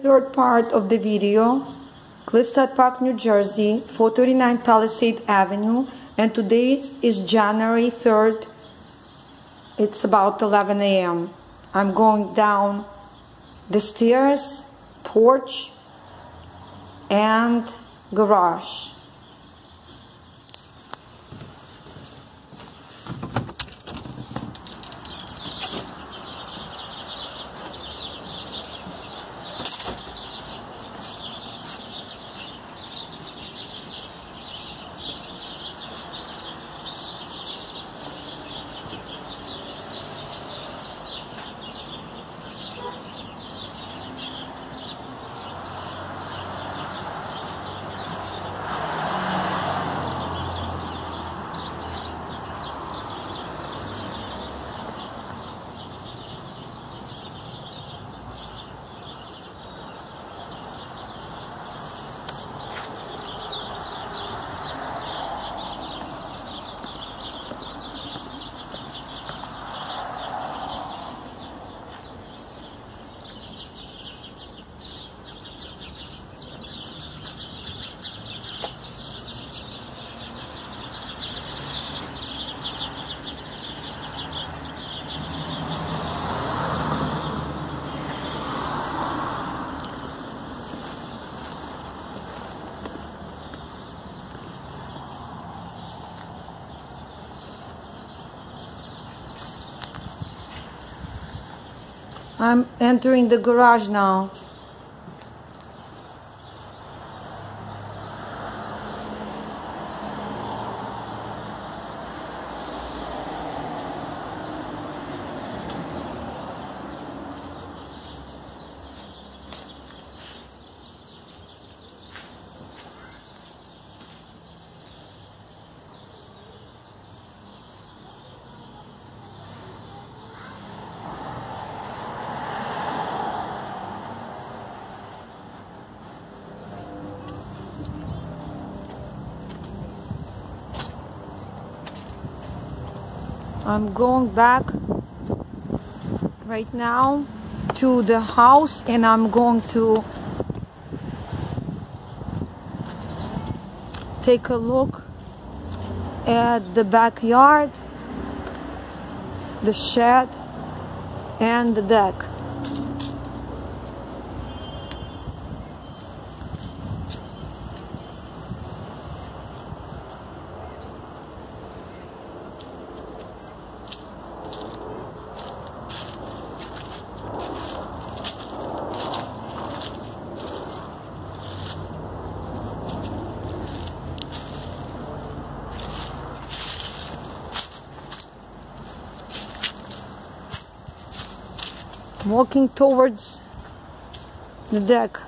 third part of the video, Cliffside Park, New Jersey, 439 Palisade Avenue, and today is January 3rd. It's about 11 a.m. I'm going down the stairs, porch, and garage. I'm entering the garage now. I'm going back right now to the house and I'm going to take a look at the backyard, the shed, and the deck. Walking towards the deck